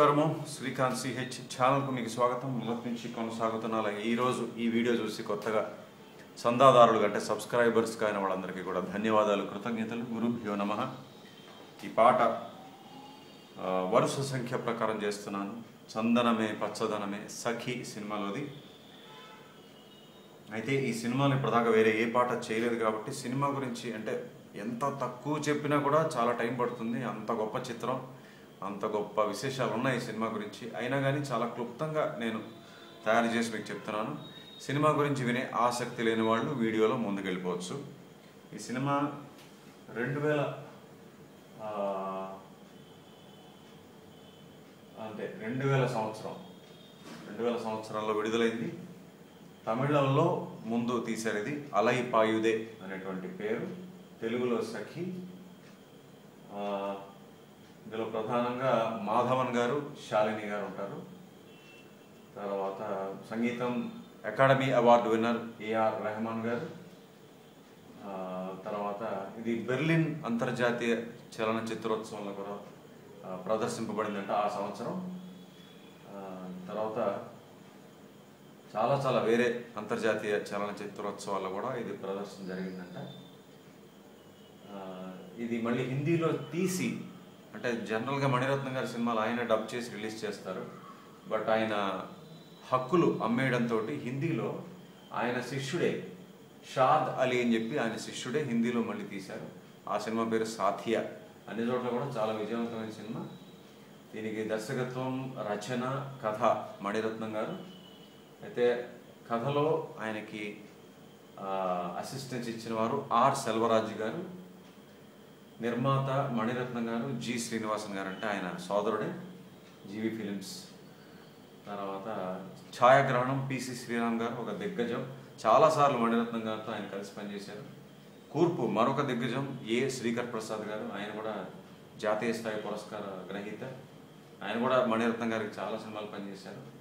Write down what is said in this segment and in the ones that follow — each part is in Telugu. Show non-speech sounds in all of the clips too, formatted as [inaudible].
నమస్కారము. శ్రీకాంత్ సిహెచ్ ఛానల్కు మీకు స్వాగతం. మొదటి నుంచి కొనసాగుతున్న అలాగే ఈరోజు ఈ వీడియో చూసి కొత్తగా చందాదారులు అంటే సబ్స్క్రైబర్స్ అయిన వాళ్ళందరికీ కూడా ధన్యవాదాలు. కృతజ్ఞతలు. గురుభ్యో నమ. ఈ పాట వరుస సంఖ్య ప్రకారం చేస్తున్నాను. చందనమే పచ్చదనమే సఖి సినిమాలోది. అయితే ఈ సినిమాని ఇప్పటిదాకా వేరే ఏ పాట చేయలేదు కాబట్టి సినిమా గురించి అంటే ఎంత తక్కువ చెప్పినా కూడా చాలా టైం పడుతుంది. అంత గొప్ప చిత్రం. అంత గొప్ప విశేషాలు ఉన్నాయి ఈ సినిమా గురించి. అయినా కానీ చాలా క్లుప్తంగా నేను తయారు చేసి మీకు చెప్తున్నాను. సినిమా గురించి వినే ఆసక్తి లేని వాళ్ళు వీడియోలో ముందుకెళ్ళిపోవచ్చు. ఈ సినిమా రెండు వేల అంటే రెండు వేల సంవత్సరం. రెండు వేల సంవత్సరంలో విడుదలైంది. తమిళంలో ముందు తీసేది అలై పాయుదే అనేటువంటి పేరు. తెలుగులో సఖి ఇందులో ప్రధానంగా మాధవన్ గారు శాలిని గారు ఉంటారు. తర్వాత సంగీతం academy award winner AR Rahman గారు. తర్వాత ఇది బెర్లిన్ అంతర్జాతీయ చలనచిత్రోత్సవంలో కూడా ప్రదర్శింపబడిందంట ఆ సంవత్సరం. తర్వాత చాలా చాలా వేరే అంతర్జాతీయ చలనచిత్రోత్సవాల్లో కూడా ఇది ప్రదర్శన జరిగిందంట. ఇది మళ్ళీ హిందీలో తీసి అంటే జనరల్గా మణిరత్నం గారి సినిమాలు ఆయన డబ్ చేసి రిలీజ్ చేస్తారు. బట్ ఆయన హక్కులు అమ్మేయడంతో హిందీలో ఆయన శిష్యుడే షాద్ అలీ అని చెప్పి ఆయన శిష్యుడే హిందీలో మళ్ళీ తీశారు. ఆ సినిమా పేరు సాథియా. అన్ని చోట్ల కూడా చాలా విజయవంతమైన సినిమా. దీనికి దర్శకత్వం రచన కథ మణిరత్నం గారు. అయితే కథలో ఆయనకి అసిస్టెన్స్ ఇచ్చిన వారు ఆర్ సెల్వరాజు గారు. నిర్మాత మణిరత్నం గారు జి. శ్రీనివాసన్ గారు అంటే ఆయన సోదరుడే. GV films. తర్వాత ఛాయాగ్రహణం పిసి శ్రీరామ్ గారు ఒక దిగ్గజం. చాలాసార్లు మణిరత్నం గారితో ఆయన కలిసి పనిచేశారు. కూర్పు మరొక దిగ్గజం ఏ. శ్రీకర్ ప్రసాద్ గారు. ఆయన కూడా జాతీయ స్థాయి పురస్కార గ్రహీత. ఆయన కూడా మణిరత్నం గారికి చాలా సినిమాలు పనిచేశారు.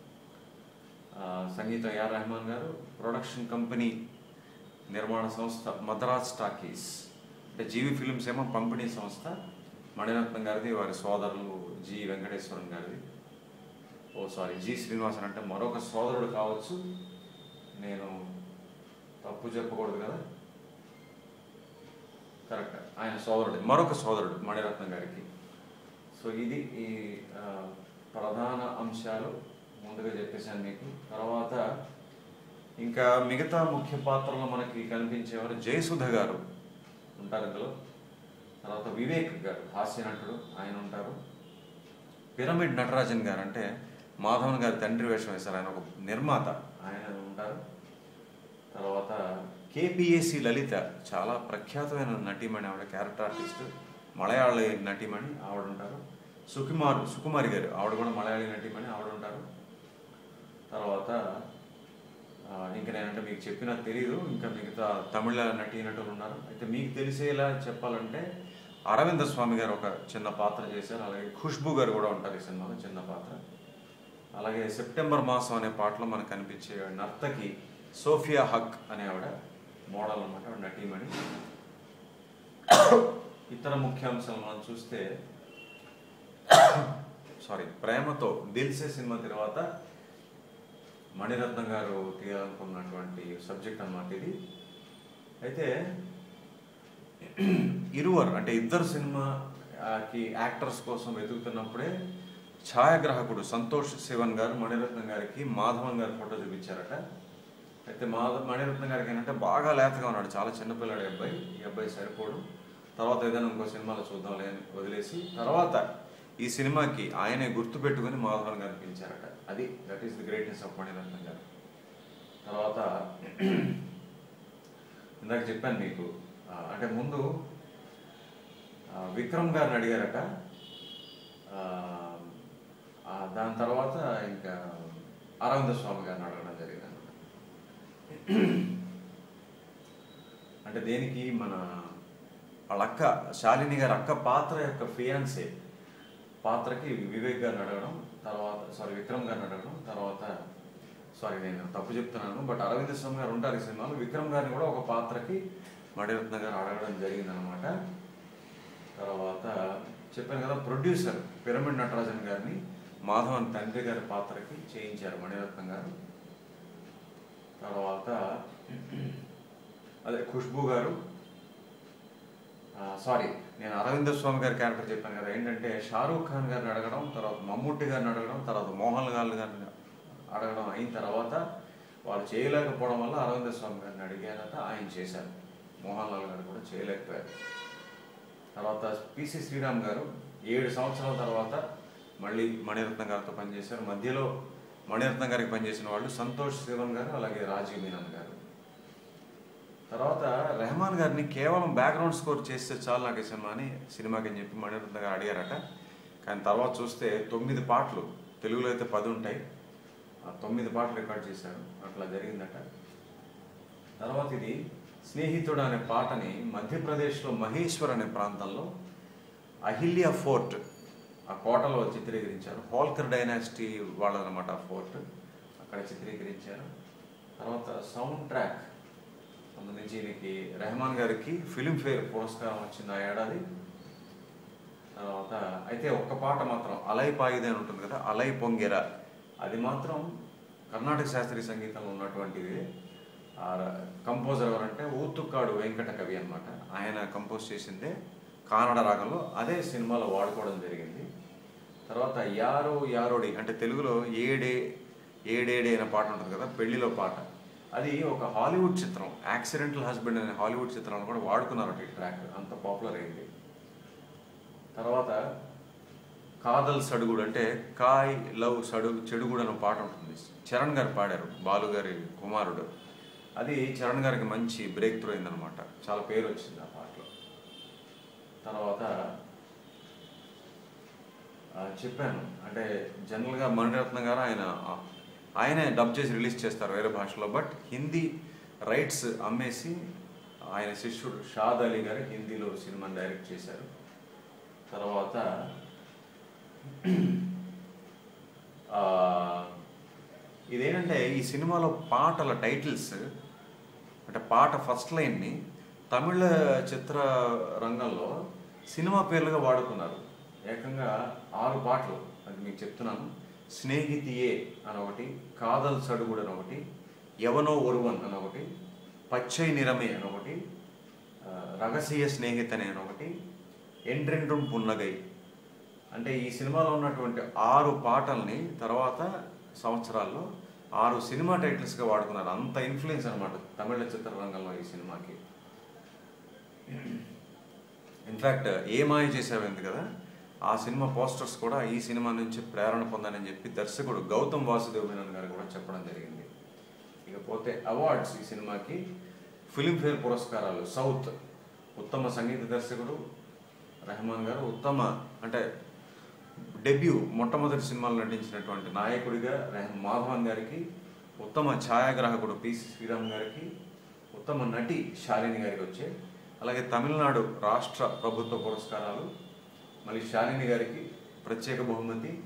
సంగీత సంగీతం ఏఆర్ రెహమాన్ గారు ప్రొడక్షన్ కంపెనీ నిర్మాణ సంస్థ మద్రాస్ టాకీస్ అంటే జీవి ఫిలిమ్స్ ఏమో పంపిణీ సంస్థ మణిరత్నం గారిది వారి సోదరులు జి. వెంకటేశ్వరం గారిది. ఓ సారీ జి. శ్రీనివాసన్ అంటే మరొక సోదరుడు కావచ్చు. నేను తప్పు చెప్పకూడదు కదా? కరెక్ట్. ఆయన సోదరుడు మరొక సోదరుడు మణిరత్నం గారికి. సో ఇది ఈ ప్రధాన అంశాలు ముందుగా చెప్పేశాను మీకు. తర్వాత ఇంకా మిగతా ముఖ్య పాత్రలో మనకి కనిపించేవారు జయసుధ గారు. ఉంటారు ఇందులో తర్వాత వివేక్ గారు హాస్య నటుడు ఆయన ఉంటారు. పిరమిడ్ నటరాజన్ గారు అంటే మాధవన్ గారి తండ్రి వేషం వేశారు. ఆయన ఒక నిర్మాత. ఆయన ఉంటారు. తర్వాత కేపిఎస్సి లలిత చాలా ప్రఖ్యాతమైన నటీమణి ఆవిడ క్యారెక్టర్ ఆర్టిస్ట్ మలయాళ నటీమణి ఆవిడ ఉంటారు. సుకుమార్ సుకుమారి గారు ఆవిడ కూడా మలయాళీ నటీమణి ఆవిడ ఉంటారు. తర్వాత ఇంకా నేనంటే మీకు చెప్పినా తెలియదు ఇంకా మిగతా తమిళ నటీ నటులు ఉన్నారు. అయితే మీకు తెలిసేలా చెప్పాలంటే అరవింద స్వామి గారు ఒక చిన్న పాత్ర చేశారు. అలాగే ఖుష్బు గారు కూడా ఉంటారు ఈ సినిమాలో చిన్న పాత్ర. అలాగే సెప్టెంబర్ మాసం అనే పాటలో మనకు కనిపించే నర్తకి సోఫియా హక్ అనే ఆవిడ మోడల్ అనమాట ఆవిడ నటీమణి. ఇతర ముఖ్యాంశాలు మనం చూస్తే [coughs] సారీ ప్రేమతో దిల్సే సినిమా తర్వాత మణిరత్నం గారు తీయాలనుకున్నటువంటి సబ్జెక్ట్ అన్నమాట ఇది. అయితే ఇరువర్ అంటే ఇద్దరు సినిమాకి యాక్టర్స్ కోసం వెతుకుతున్నప్పుడే ఛాయాగ్రాహకుడు సంతోష్ శివన్ గారు మణిరత్నం గారికి మాధవన్ గారి ఫోటో చూపించారట. అయితే మాధ మణిరత్నం గారికి ఏంటంటే బాగా లేతగా ఉన్నాడు చాలా చిన్నపిల్లాడు అబ్బాయి. ఈ అబ్బాయి సరిపోడు. తర్వాత ఏదైనా ఇంకో సినిమాలో చూద్దాంలే అని వదిలేసి తర్వాత ఈ సినిమాకి ఆయనే గుర్తు పెట్టుకుని మాధవన్ గారు పిలిచారట. అది that is the greatness of Mani Ratnam గారు. తర్వాత ఇందాక చెప్పాను మీకు అంటే ముందు విక్రమ్ గారిని అడిగారట. దాని తర్వాత ఇంకా అరవింద స్వామి గారిని అడగడం జరిగింది అంటే దేనికి మన వాళ్ళ అక్క శాలిని గారి అక్క పాత్ర యొక్క ఫియాన్సే పాత్రకి వివేక్ గారిని అడగడం తర్వాత సారీ విక్రమ్ గారిని అడగడం తర్వాత సారీ నేను తప్పు చెప్తున్నాను బట్ అరవింద స్వామి గారు ఉంటారు ఈ సినిమాలో. విక్రమ్ గారిని కూడా ఒక పాత్రకి మణిరత్న గారు అడగడం జరిగిందనమాట తర్వాత చెప్పాను కదా ప్రొడ్యూసర్ పిరమిడ్ నటరాజన్ గారిని మాధవన్ తండ్రి గారి పాత్రకి చేయించారు మణిరత్నం గారు. తర్వాత అదే ఖుష్బు గారు సారీ నేను అరవింద స్వామి గారి క్యారెక్టర్ చెప్పాను కదా ఏంటంటే షారూఖ్ ఖాన్ గారిని అడగడం తర్వాత మమ్ముట్టి గారిని అడగడం తర్వాత మోహన్ లాల్ గారిని అడగడం అయిన తర్వాత వాళ్ళు చేయలేకపోవడం వల్ల అరవింద స్వామి గారిని అడిగారట ఆయన చేశారు. మోహన్ లాల్ గారు కూడా చేయలేకపోయారు. తర్వాత పిసి శ్రీరామ్ గారు ఏడు సంవత్సరాల తర్వాత మళ్ళీ మణిరత్నం గారితో పనిచేశారు. మధ్యలో మణిరత్నం గారికి పనిచేసిన వాళ్ళు సంతోష్ శివన్ గారు అలాగే రాజీవ్ మీనన్ గారు. తర్వాత రెహమాన్ గారిని కేవలం బ్యాక్గ్రౌండ్ స్కోర్ చేస్తే చాలు నాకు సినిమా అని సినిమాకి అని చెప్పి మణిరత్న గారు అడిగారట. కానీ తర్వాత చూస్తే తొమ్మిది పాటలు తెలుగులో అయితే పది ఉంటాయి. ఆ తొమ్మిది పాటలు రికార్డ్ చేశారు అట్లా జరిగిందట. తర్వాత ఇది స్నేహితుడు అనే పాటని మధ్యప్రదేశ్లో మహేశ్వర్ అనే ప్రాంతంలో అహిల్య ఫోర్ట్ ఆ కోటలో చిత్రీకరించారు. హోల్కర్ డైనాసిటీ వాళ్ళదన్నమాట ఆ ఫోర్ట్. అక్కడ చిత్రీకరించారు. తర్వాత సౌండ్ ట్రాక్ సంబంధించి దీనికి రెహమాన్ గారికి ఫిలింఫేర్ పురస్కారం వచ్చింది ఆ ఏడాది. తర్వాత అయితే ఒక్క పాట మాత్రం అలై పాయిదే అని ఉంటుంది కదా అలై పొంగెర. అది మాత్రం కర్ణాటక శాస్త్రీయ సంగీతంలో ఉన్నటువంటిది కంపోజర్ ఎవరంటే ఊతుక్కాడు వెంకట కవి అనమాట ఆయన కంపోజ్ చేసిందే కానడ రాగంలో అదే సినిమాలో వాడుకోవడం జరిగింది. తర్వాత యారో యారోడి అంటే తెలుగులో ఏడే ఏడేడే అనే పాట ఉంటుంది కదా పెళ్ళిలో పాట. అది ఒక హాలీవుడ్ చిత్రం. యాక్సిడెంటల్ హస్బెండ్ అనే హాలీవుడ్ చిత్రంలో కూడా వాడుకున్నారట ఈ ట్రాక్. అంత పాపులర్ అయింది. తర్వాత కాదల్ సడుగుడు అంటే కాయ్ లవ్ సడుగు చెడుగుడు అనే పాట ఉంటుంది. చరణ్ గారు పాడారు. బాలు గారి కుమారుడు. అది చరణ్ గారికి మంచి బ్రేక్ త్రూ అయిందనమాట చాలా పేరు వచ్చింది ఆ పాటలో. తర్వాత చెప్పాను. అంటే జనరల్గా మణిరత్న గారు ఆయన ఆయనే డబ్ చేసి రిలీజ్ చేస్తారు వేరే భాషలో బట్ హిందీ రైట్స్ అమ్మేసి ఆయన శిష్యుడు షాద్ అలీ గారు హిందీలో సినిమాని డైరెక్ట్ చేశారు. తర్వాత ఇదేంటంటే ఈ సినిమాలో పాటల టైటిల్స్ అంటే పాట ఫస్ట్ లైన్ని తమిళ చిత్ర రంగంలో సినిమా పేర్లుగా వాడుకున్నారు ఏకంగా ఆరు పాటలు అది మీకు చెప్తున్నాను. స్నేహితియే అనొకటి కాదల్ సడుగుడు అనొకటి ఎవనో ఒరువన్ అని ఒకటి పచ్చై నిరమే అని ఒకటి రహస్య స్నేహితనే అని ఒకటి ఎండ్రెండ్రుం పున్నగై. అంటే ఈ సినిమాలో ఉన్నటువంటి ఆరు పాటల్ని తర్వాత సంవత్సరాల్లో ఆరు సినిమా టైటిల్స్గా వాడుకున్నారు అంత ఇన్ఫ్లుయెన్స్ అనమాట తమిళ చిత్రరంగంలో ఈ సినిమాకి. ఇన్ఫ్యాక్ట్ ఏ మాయ చేసావింది కదా ఆ సినిమా పోస్టర్స్ కూడా ఈ సినిమా నుంచి ప్రేరణ పొందానని చెప్పి దర్శకుడు గౌతమ్ వాసుదేవ్ మేనన్ గారు కూడా చెప్పడం జరిగింది. ఇకపోతే అవార్డ్స్ ఈ సినిమాకి ఫిలింఫేర్ పురస్కారాలు. సౌత్ ఉత్తమ సంగీత దర్శకుడు రెహమాన్ గారు ఉత్తమ అంటే డెబ్యూ మొట్టమొదటి సినిమాలో నటించినటువంటి నాయకుడిగా రెహ- మాధవన్ గారికి ఉత్తమ ఛాయాగ్రాహకుడు పి శ్రీరామ్ గారికి ఉత్తమ నటి శాలిని గారికి వచ్చాయి అలాగే తమిళనాడు రాష్ట్ర ప్రభుత్వ పురస్కారాలు మళ్ళీ శాలిని గారికి ప్రత్యేక బహుమతి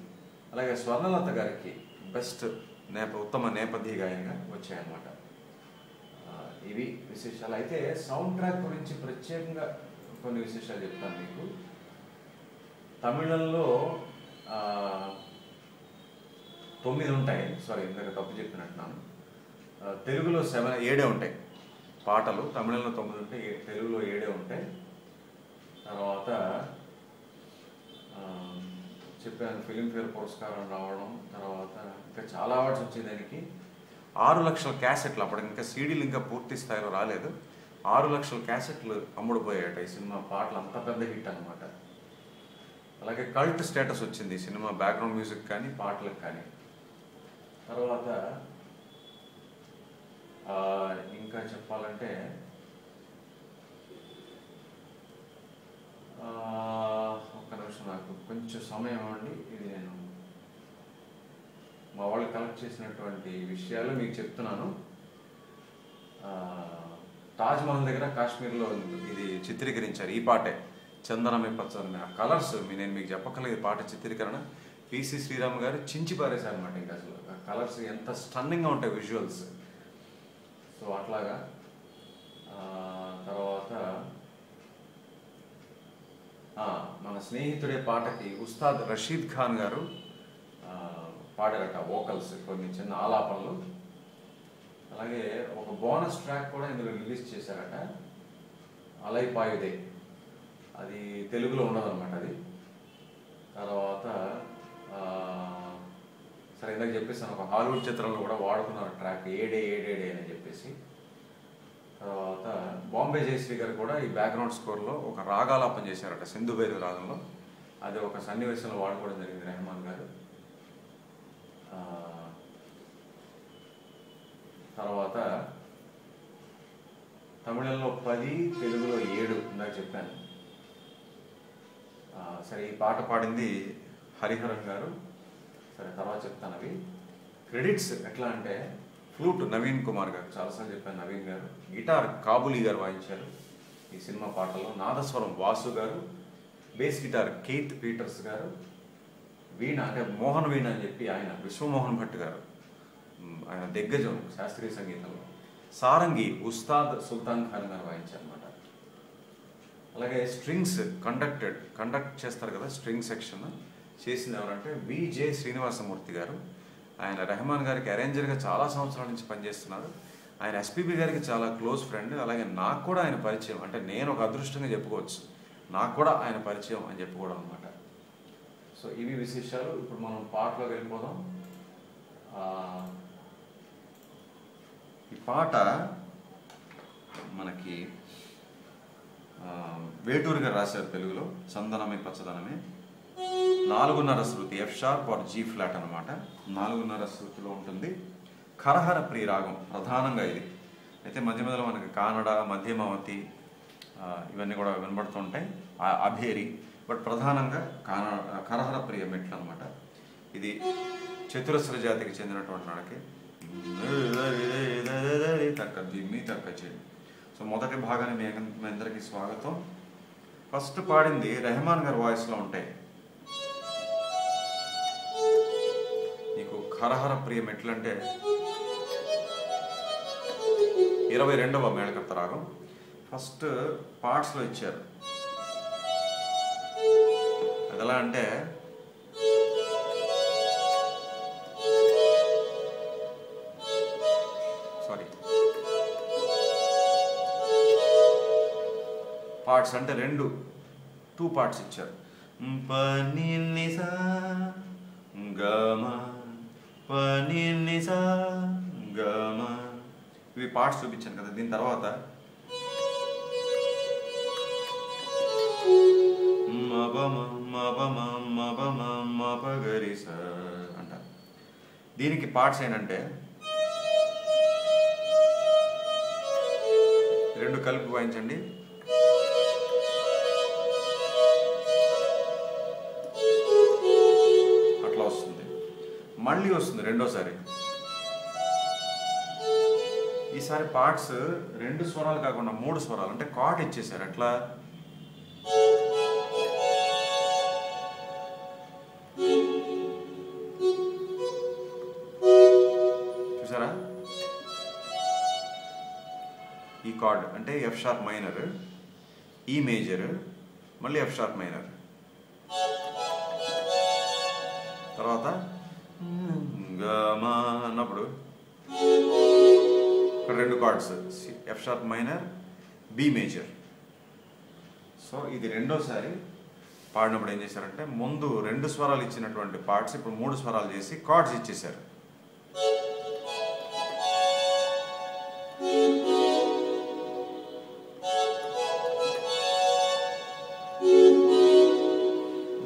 అలాగే స్వర్ణలత గారికి బెస్ట్ నేప ఉత్తమ నేపథ్య గాయంగా వచ్చాయన్నమాట. ఇవి విశేషాలు. అయితే సౌండ్ ట్రాక్ గురించి ప్రత్యేకంగా కొన్ని విశేషాలు చెప్తాను మీకు. తమిళంలో తొమ్మిది ఉంటాయి. సారీ ఇందాక తప్పు చెప్పినట్టున్నాను. తెలుగులో సెవెన్ ఏడే ఉంటాయి పాటలు. తమిళంలో తొమ్మిది ఉంటాయి తెలుగులో ఏడే ఉంటాయి. తర్వాత చెప్పాను ఫిలింఫేర్ పురస్కారం రావడం తర్వాత ఇంకా చాలా అవార్డ్స్ వచ్చాయి దానికి. ఆరు లక్షల క్యాసెట్లు అప్పటికి ఇంకా సీడీలు ఇంకా పూర్తి స్థాయిలో రాలేదు. ఆరు లక్షల క్యాసెట్లు అమ్ముడుపోయాట ఈ సినిమా పాటలు అంత పెద్ద హిట్ అనమాట అలాగే కల్ట్ స్టేటస్ వచ్చింది ఈ సినిమా బ్యాక్గ్రౌండ్ మ్యూజిక్ కానీ పాటలకు కానీ. తర్వాత ఇంకా చెప్పాలంటే ఒక్క నిమిషం నాకు కొంచెం సమయం ఇవ్వండి. ఇది నేను మా వాళ్ళు కలెక్ట్ చేసినటువంటి విషయాలు మీకు చెప్తున్నాను. తాజ్మహల్ తాజ్ మహల్ దగ్గర కాశ్మీర్లో ఇది చిత్రీకరించారు ఈ పాటే. చందనమే పచ్చని ఆ కలర్స్ నేను మీకు చెప్పగలిగే ఈ పాట చిత్రీకరణ. పిసి శ్రీరామ్ గారు చించి పారేశారు అనమాట ఇంకా అసలు. ఆ కలర్స్ ఎంత స్టన్నింగ్గా ఉంటాయి విజువల్స్ సో అట్లాగా ఆ, తర్వాత ఆ, మన స్నేహితుడే పాటకి ఉస్తాద్ రషీద్ ఖాన్ గారు పాడారట వోకల్స్ కొన్ని చిన్న ఆలాపనలు. అలాగే ఒక బోనస్ ట్రాక్ కూడా ఇందులో రిలీజ్ చేశారట. అలై పాయుదే అది తెలుగులో ఉండదన్నమాట అది. తర్వాత సరే ఇందాక చెప్పేసాను ఒక హాలీవుడ్ చిత్రంలో కూడా వాడుకున్నారు ట్రాక్ ఏడే ఏడేడే అని చెప్పేసి. తర్వాత బాంబే జయశ్రీ గారు కూడా ఈ బ్యాక్గ్రౌండ్ స్కోర్లో ఒక రాగాలాపం చేశారట సింధు బైరు రాగంలో. అది ఒక సన్నివేశంలో వాడుకోవడం జరిగింది రెహమాన్ గారు. తర్వాత తమిళంలో పది తెలుగులో ఏడు ఇందాక చెప్పాను. సరే ఈ పాట పాడింది హరిహరన్ గారు. సరే తర్వాత చెప్తాను అవి. క్రెడిట్స్ ఎట్లా అంటే ఫ్లూట్ నవీన్ కుమార్ గారు చాలాసార్లు చెప్పాను నవీన్ గారు. గిటార్ కాబూలి గారు వాయించారు ఈ సినిమా పాటలో నాదస్వరం వాసు గారు బేస్ గిటార్ కేత్ పీటర్స్ గారు వీణ అంటే మోహన్ వీణ అని చెప్పి ఆయన విశ్వమోహన్ భట్ గారు. ఆయన దిగ్గజం శాస్త్రీయ సంగీతంలో. సారంగి ఉస్తాద్ సుల్తాన్ ఖాన్ గారు వాయించారన్నమాట. అలాగే స్ట్రింగ్స్ కండక్టెడ్ కండక్ట్ చేస్తారు కదా స్ట్రింగ్ సెక్షన్. చేసింది ఎవరంటే విజే శ్రీనివాసమూర్తి గారు. ఆయన రెహమాన్ గారికి అరేంజర్గా చాలా సంవత్సరాల నుంచి పనిచేస్తున్నారు. ఆయన ఎస్పీబీ గారికి చాలా క్లోజ్ ఫ్రెండ్ అలాగే నాకు కూడా ఆయన పరిచయం. అంటే నేను ఒక అదృష్టంగా చెప్పుకోవచ్చు. నాకు కూడా ఆయన పరిచయం అని చెప్పుకోవడం అనమాట సో ఇవి విశేషాలు ఇప్పుడు మనం పాటలో వెళ్ళిపోదాం. ఈ పాట మనకి వేటూరుగా రాశారు తెలుగులో చందనమే పచ్చదనమే. నాలుగున్నర శృతి F sharp or G flat అనమాట నాలుగున్నర శృతిలో ఉంటుంది. కరహర ప్రియ రాగం ప్రధానంగా ఇది. అయితే మధ్య మధ్యలో మనకి కానడ మధ్యమావతి ఇవన్నీ కూడా వినబడుతుంటాయి. అభేరి బట్ ప్రధానంగా కాన కరహర ప్రియ మెట్లు అనమాట ఇది చతురస్ర జాతికి చెందినటువంటి నాడకి. తక్క దిమ్మి తక్క చెల్లి సో మొదటి భాగాన్ని మీ అందరికీ స్వాగతం. ఫస్ట్ పాడింది రెహమాన్ గారి వాయిస్లో ఉంటాయి. హరహర ప్రియం ఎట్లంటే ఇరవై రెండవ మేళకర్త రాగం. ఫస్ట్ పార్ట్స్లో ఇచ్చారు. అది ఎలా అంటే సారీ. పార్ట్స్ అంటే రెండు టూ పార్ట్స్ ఇచ్చారు. పని నిసా గమా ఇవి పార్ట్స్ చూపించాను కదా దీని తర్వాత మబమ మబమ మబమ అంటారు దీనికి పార్ట్స్ ఏంటంటే రెండు కలిపి వాయించండి. మళ్ళీ వస్తుంది రెండోసారి. ఈసారి పార్ట్స్ రెండు స్వరాలు కాకుండా మూడు స్వరాలు అంటే కాట్ ఇచ్చేసారు ఎట్లా? చూసారా? ఈ కార్డ్ అంటే F sharp minor E major మళ్ళీ ఎఫ్ షార్ప్ మైనర్ తర్వాత రెండు chords. F sharp minor B major so ఇది రెండోసారి పాడినప్పుడు ఏం చేశారంటే ముందు రెండు స్వరాలు ఇచ్చినటువంటి పార్ట్స్ ఇప్పుడు మూడు స్వరాలు చేసి కార్డ్స్ ఇచ్చేశారు.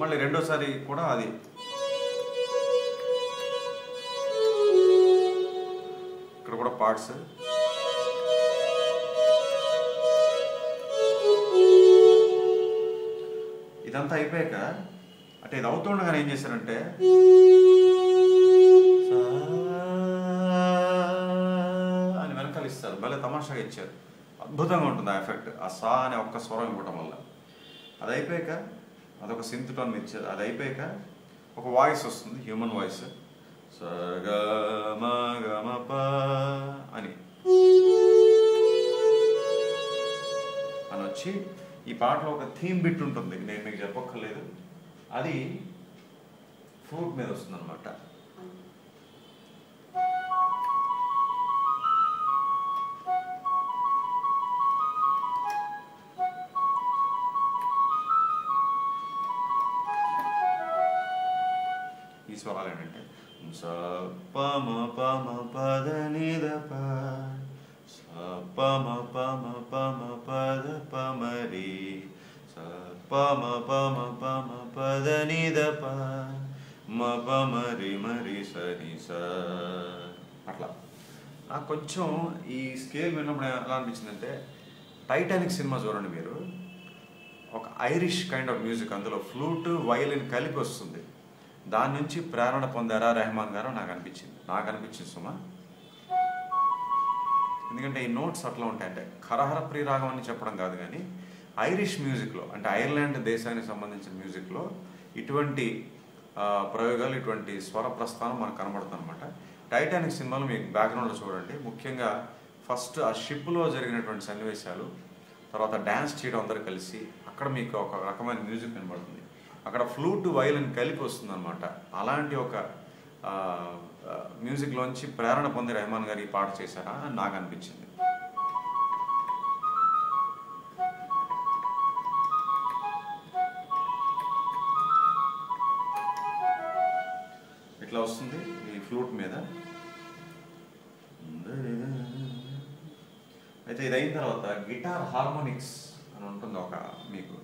మళ్ళీ రెండోసారి కూడా అది. ఇక్కడ కూడా పార్ట్స్ ఇదంతా అయిపోయాక అంటే ఇది అవుతుండగానే ఏం చేశారంటే అని వెనకాల ఇస్తారు భలే తమాషాగా ఇచ్చారు. అద్భుతంగా ఉంటుంది ఆ ఎఫెక్ట్. ఆ సా అనే ఒక్క స్వరం ఇవ్వటం వల్ల. అది అయిపోయాక అదొక సింత్ టోన్ ఇచ్చారు. అది అయిపోయాక ఒక వాయిస్ వస్తుంది హ్యూమన్ వాయిస్ సగమగమప అని. అని వచ్చి ఈ పాటలో ఒక థీమ్ బిట్ ఉంటుంది నేను మీకు చెప్పక్కర్లేదు. అది ఫ్రూట్ మీద వస్తుంది అనమాట ఈ స్వరాలు ఏంటంటే పమ పమ పద పమ పమ పమ పద నిద ప మ ప మరి మరి సరి స. అట్లా. నాకు కొంచెం ఈ స్కేల్ విన్నప్పుడు ఎలా అనిపించిందంటే టైటానిక్ సినిమా చూడండి మీరు. ఒక ఐరిష్ కైండ్ ఆఫ్ మ్యూజిక్ అందులో ఫ్లూట్ వయలిన్ కలిపి వస్తుంది. దాని నుంచి ప్రేరణ పొందారా రెహమాన్ గారు నాకు అనిపించింది. నాకు అనిపించింది సుమా. ఎందుకంటే ఈ నోట్స్ అట్లా ఉంటాయి అంటే కరహర ప్రియరాగం అని చెప్పడం కాదు కానీ ఐరిష్ మ్యూజిక్లో అంటే ఐర్లాండ్ దేశానికి సంబంధించిన మ్యూజిక్లో ఇటువంటి ప్రయోగాలు ఇటువంటి స్వర ప్రస్థానం మనకు కనబడుతుంది అనమాట టైటానిక్ సినిమాలు మీకు బ్యాక్గ్రౌండ్లో చూడండి. ముఖ్యంగా ఫస్ట్ ఆ షిప్లో జరిగినటువంటి సన్నివేశాలు తర్వాత డ్యాన్స్ చేయడం అందరూ కలిసి అక్కడ మీకు ఒక రకమైన మ్యూజిక్ కనబడుతుంది. అక్కడ ఫ్లూట్ వయలిన్ కలిపి వస్తుందన్నమాట. అలాంటి ఒక మ్యూజిక్లోంచి ప్రేరణ పొంది రెహమాన్ గారు ఈ పాట చేశారా అని నాకు అనిపించింది. ఇట్లా వస్తుంది? ఈ ఫ్లూట్ మీద. అయితే ఇది అయిన తర్వాత గిటార్ హార్మోనిక్స్ అని ఉంటుంది ఒక మీకు.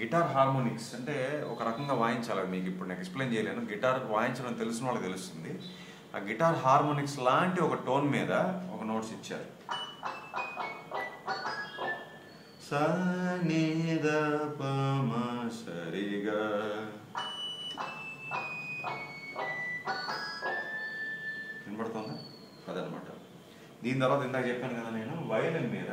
గిటార్ హార్మోనిక్స్ అంటే ఒక రకంగా వాయించాలి మీకు. ఇప్పుడు నేను ఎక్స్ప్లెయిన్ చేయలేను. గిటార్ వాయించడం తెలిసిన వాళ్ళకి తెలుస్తుంది. ఆ గిటార్ హార్మోనిక్స్ లాంటి ఒక టోన్ మీద ఒక నోట్స్ ఇచ్చారు. స ని సరిగా వినపడుతుందా? అదనమాట. దీని తర్వాత ఇందాక చెప్పాను కదా నేను వయలిన్ మీద.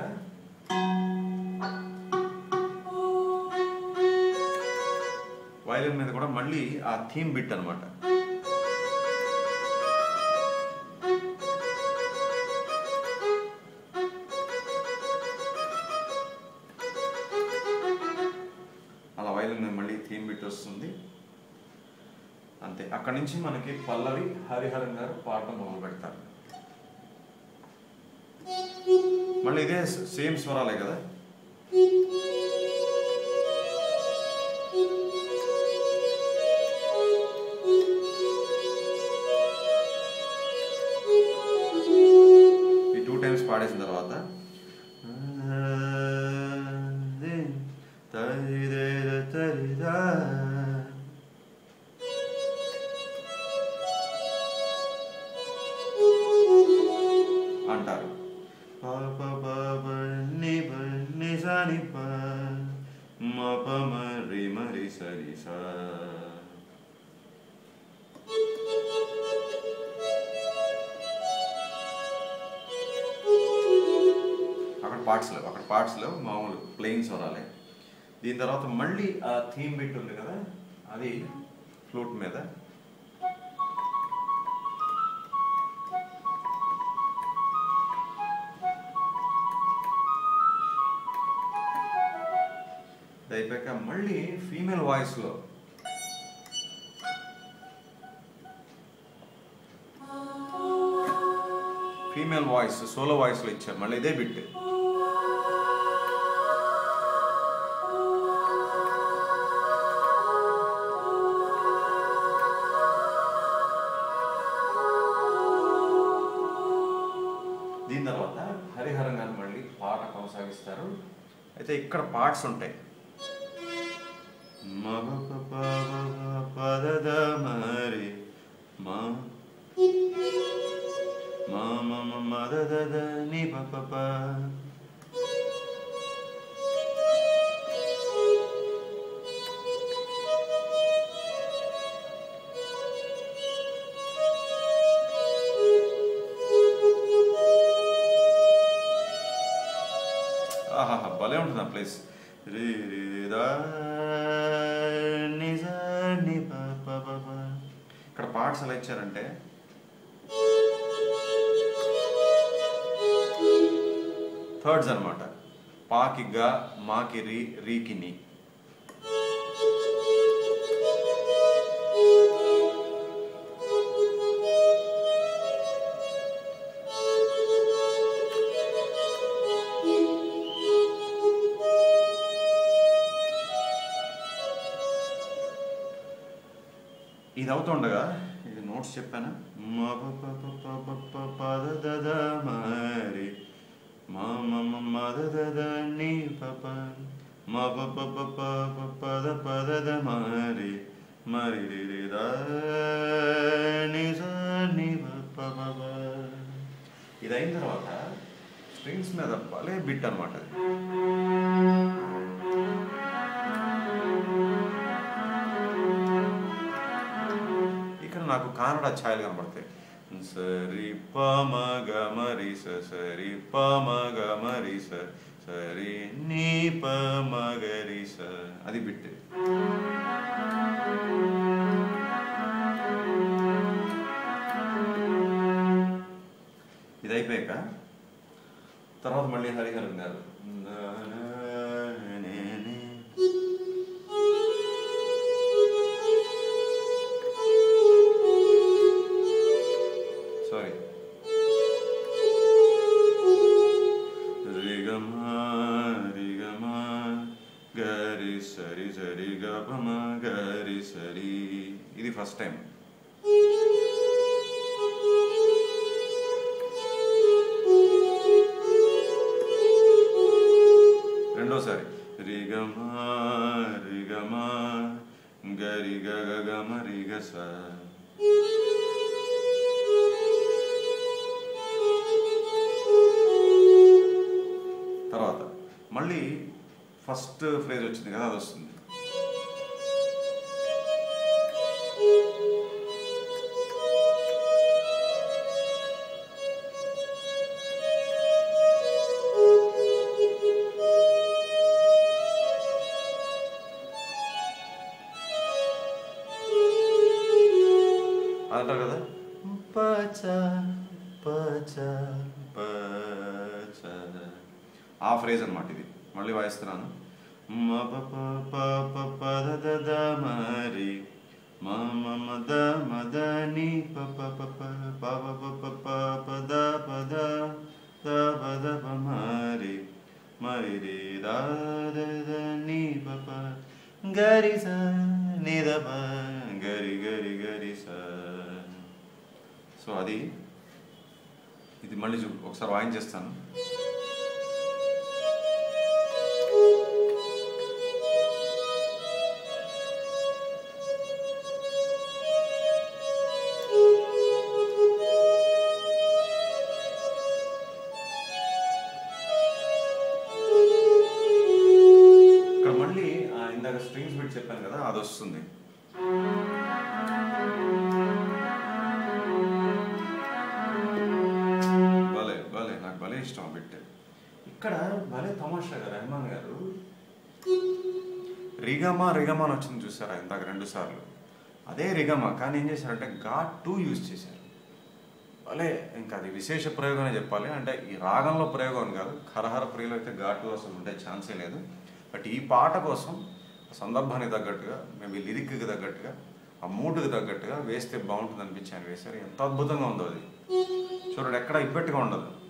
వయలిన్ మీద కూడా మళ్ళీ ఆ థీమ్ బిట్ అనమాట మనకి పల్లవి హరిహరన్ గారు పాడటం మొదలు పెడతారు. మళ్ళీ ఇదే సేమ్ స్వరాలే కదా? ని స ని ప మ ప మ రి అక్కడ పార్ట్స్ లేవు అక్కడ పార్ట్స్ లేవు మామూలు ప్లెయిన్ స్వరాలే. దీని తర్వాత మళ్ళీ ఆ థీమ్ బిట్ ఉంది కదా అది ఫ్లూట్ మీద. అయిపోయాక మళ్ళీ ఫీమేల్ వాయిస్లో ఫీమేల్ వాయిస్ సోలో వాయిస్లో ఇచ్చారు. మళ్ళీ ఇదే బిట్ దీని తర్వాత హరిహరం గారు మళ్ళీ పాట కొనసాగిస్తారు. అయితే ఇక్కడ పార్ట్స్ ఉంటాయి. మగ ప ప ప ప పద ద మరి మా మా మ మ మ ద ద ద ని ప ప ప ఆహాహా భలే ఉంటుంది ఆ ప్లేస్ రి రి దా ని పార్ట్స్ ఎలా ఇచ్చారంటే థర్డ్స్ అనమాట పాకి గా మాకి రి రీకి ఇది అవుతుండగా నోట్స్ చెప్పానా? మరి మా నీ పప మా పద పదద మరి మరి ఇది అయిన తర్వాత స్ట్రింగ్స్ మీద భలే బిట్ అనమాట ಕನ್ನಡ ಛಾಯಲ್ ಕನಪಡ್ತಾయి ಸರಿ ಪ ಮ ಗ ಮರಿ ಸ ಸರಿ ಪ ಮ ಗ ಮರಿ ಸ ಸರಿ ನೀ ಪ ಮ ಗರಿ ಸ ಅದು ಬಿಟ್ಟು ఇది అయిపోయాక తర్వాత మళ్ళీ హరిహరన్ గారు రిగమా అని వచ్చింది చూసారా? ఇందాక రెండు సార్లు. అదే రిగమా కానీ ఏం చేశారంటే ఘాట్ టూ యూజ్ చేశారు. భలే ఇంకా అది విశేష ప్రయోగం చెప్పాలి. అంటే ఈ రాగంలో ప్రయోగం అని కాదు ఖరహర ప్రియులు అయితే ఘాటు అసలు ఉండే ఛాన్సే లేదు. బట్ ఈ పాట కోసం సందర్భానికి తగ్గట్టుగా మేబీ లిరిక్కి తగ్గట్టుగా ఆ మూటుకి తగ్గట్టుగా వేస్తే బాగుంటుంది అనిపించి ఆయన వేశారు. ఎంత అద్భుతంగా ఉందో అది. చూడండి ఎక్కడ ఇబ్బట్టుగా ఉండదు.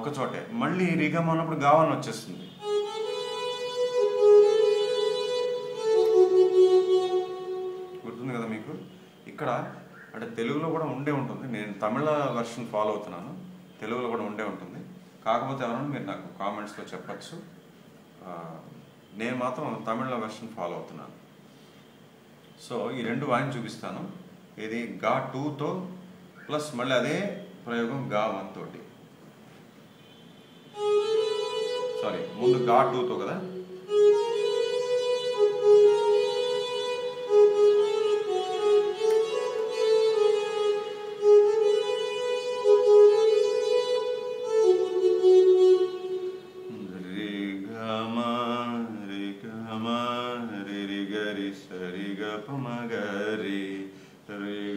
ఒక్క చోటే. మళ్ళీ రిగమ్ అన్నప్పుడు గావన్ వచ్చేస్తుంది. గుర్తుంది కదా మీకు? ఇక్కడ అంటే తెలుగులో కూడా ఉండే ఉంటుంది. నేను తమిళ వర్షన్ ఫాలో అవుతున్నాను. తెలుగులో కూడా ఉండే ఉంటుంది. కాకపోతే ఎవరైనా మీరు నాకు కామెంట్స్లో చెప్పచ్చు. నేను మాత్రం తమిళ వర్షన్ ఫాలో అవుతున్నాను. సో ఈ రెండు వాయిని చూపిస్తాను. ఇది గా టూతో ప్లస్ మళ్ళీ అదే ప్రయోగం గా వన్ తోటి. ಸಾರಿ ಮುಂದೆ ಗಾಡ್ ಟೂತ್ ಹೋಗದ ರಿ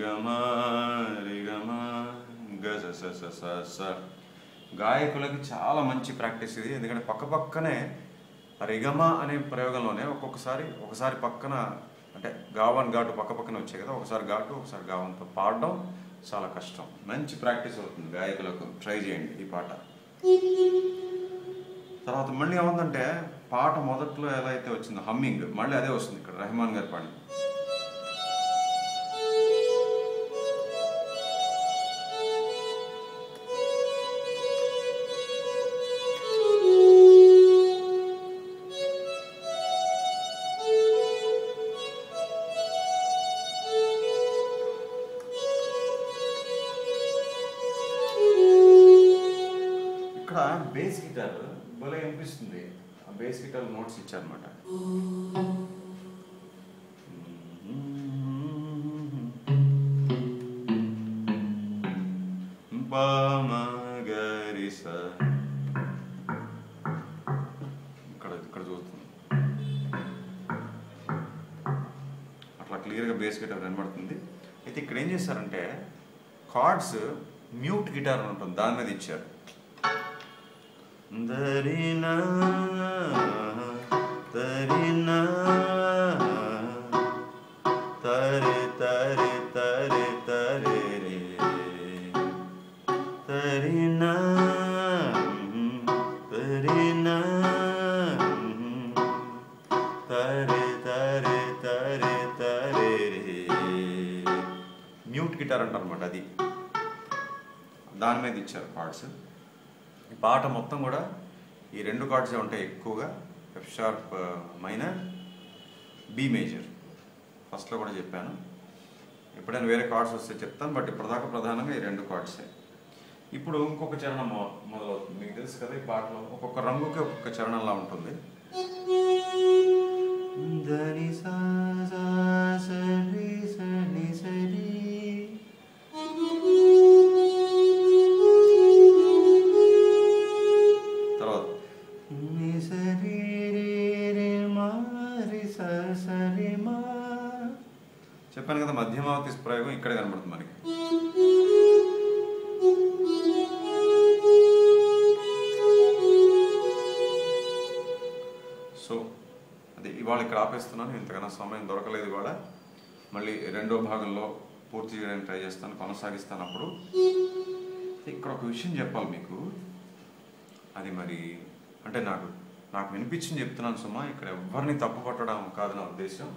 ಗ ಮ ರಿ ಗ ಮ ಗ ಸ ಸ ಸ ಸ గాయకులకి చాలా మంచి ప్రాక్టీస్ ఇది. ఎందుకంటే పక్క పక్కనే రిగమ అనే ప్రయోగంలోనే ఒక్కొక్కసారి ఒకసారి పక్కన అంటే గావన్ ఘాటు పక్క పక్కన వచ్చాయి కదా ఒకసారి ఘాటు ఒకసారి గావన్తో పాడడం చాలా కష్టం. మంచి ప్రాక్టీస్ అవుతుంది గాయకులకు. ట్రై చేయండి ఈ పాట. తర్వాత మళ్ళీ ఏముందంటే పాట మొదట్లో ఎలా అయితే వచ్చిందో హమ్మింగ్ మళ్ళీ అదే వస్తుంది ఇక్కడ రెహమాన్ గారి పాడి నోట్స్ ఇచ్చారనమాట ఇక్కడ ఇక్కడ చూస్తుంది అట్లా క్లియర్గా బేస్ గిటార్ కనబడుతుంది. అయితే ఇక్కడ ఏం చేశారంటే కార్డ్స్ మ్యూట్ గిటార్ అని ఉంటుంది దాని మీద ఇచ్చారు. దరినా దాని మీద ఇచ్చారు కార్డ్స్. ఈ పాట మొత్తం కూడా ఈ రెండు కార్డ్సే ఉంటాయి ఎక్కువగా. F sharp minor B major ఫస్ట్లో కూడా చెప్పాను. ఎప్పుడైనా వేరే కార్డ్స్ వస్తే చెప్తాను బట్ ఇప్పటిదాకా ప్రధానంగా ఈ రెండు కార్డ్సే. ఇప్పుడు ఇంకొక చరణం మొదలవుతుంది. మీకు తెలుసు కదా ఈ పాటలో ఒక్కొక్క రంగుకి ఒక్కొక్క చరణంలా ఉంటుంది. దని సా సరి చెప్పాను కదా మధ్యమావతి ప్రయోగం ఇక్కడే కనబడుతుంది మనకి. సో అది ఇవాళ ఇక్కడ ఆపేస్తున్నాను ఇంతకన్నా సమయం దొరకలేదు కూడా మళ్ళీ రెండో భాగంలో పూర్తి చేయడానికి ట్రై చేస్తాను కొనసాగిస్తాను అప్పుడు. ఇక్కడ ఒక విషయం చెప్పాలి మీకు. అది మరి అంటే నాకు నాకు వినిపించింది చెప్తున్నాను సుమా ఇక్కడ ఎవరిని తప్పు పట్టడం కాదు నా ఉద్దేశం.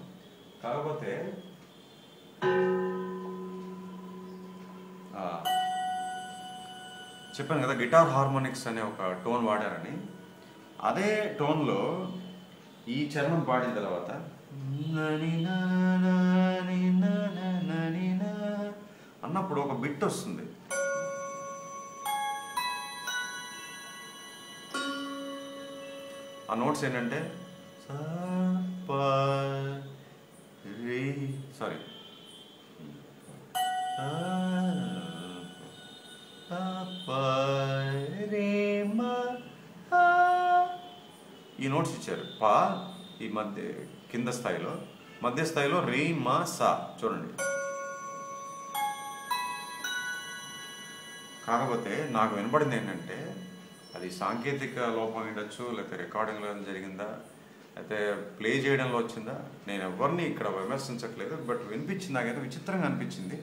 కాకపోతే చెప్పాను కదా గిటార్ హార్మోనిక్స్ అనే ఒక టోన్ వాడారని. అదే టోన్లో ఈ చరణం పాడిన తర్వాత అన్నప్పుడు ఒక బిట్ వస్తుంది. ఆ నోట్స్ ఏంటంటే సారీ. ఈ నోట్స్ ఇచ్చారు. పా ఈ మధ్య కింద స్థాయిలో. మధ్య స్థాయిలో రీ మా సా. చూడండి. కాకపోతే నాకు వినపడింది ఏంటంటే అది సాంకేతిక లోపం ఉండొచ్చు లేకపోతే రికార్డింగ్లో జరిగిందా అయితే ప్లే చేయడంలో వచ్చిందా. నేను ఎవరిని ఇక్కడ విమర్శించట్లేదు బట్ వినిపించింది నాకైతే విచిత్రంగా అనిపించింది.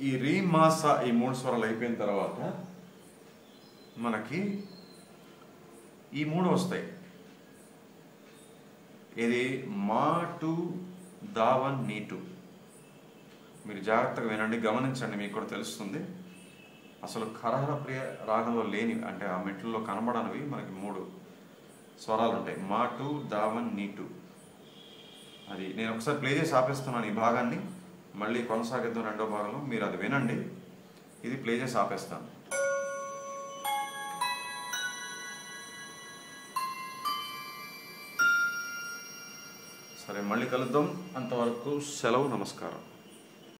ఈ రీమాస ఈ మూడు స్వరాలు అయిపోయిన తర్వాత మనకి ఈ మూడు వస్తాయి. ఇది మా టు దావన్ నీ టు. మీరు జాగ్రత్తగా వినండి గమనించండి మీకు కూడా తెలుస్తుంది. అసలు కరహర ప్రియ రాగంలో లేని అంటే ఆ మెట్లలో కనబడనివి మనకి మూడు స్వరాలు ఉంటాయి. మా టు దావన్ నీ టు. అది నేను ఒకసారి ప్లే చేసి ఆపేస్తున్నాను ఈ భాగాన్ని. మళ్ళీ కొనసాగిద్దాం రెండో భాగంలో. మీరు అది వినండి. ఇది ప్లే చేసి ఆపేస్తాను. సరే మళ్ళీ కలుద్దాం. అంతవరకు సెలవు నమస్కారం.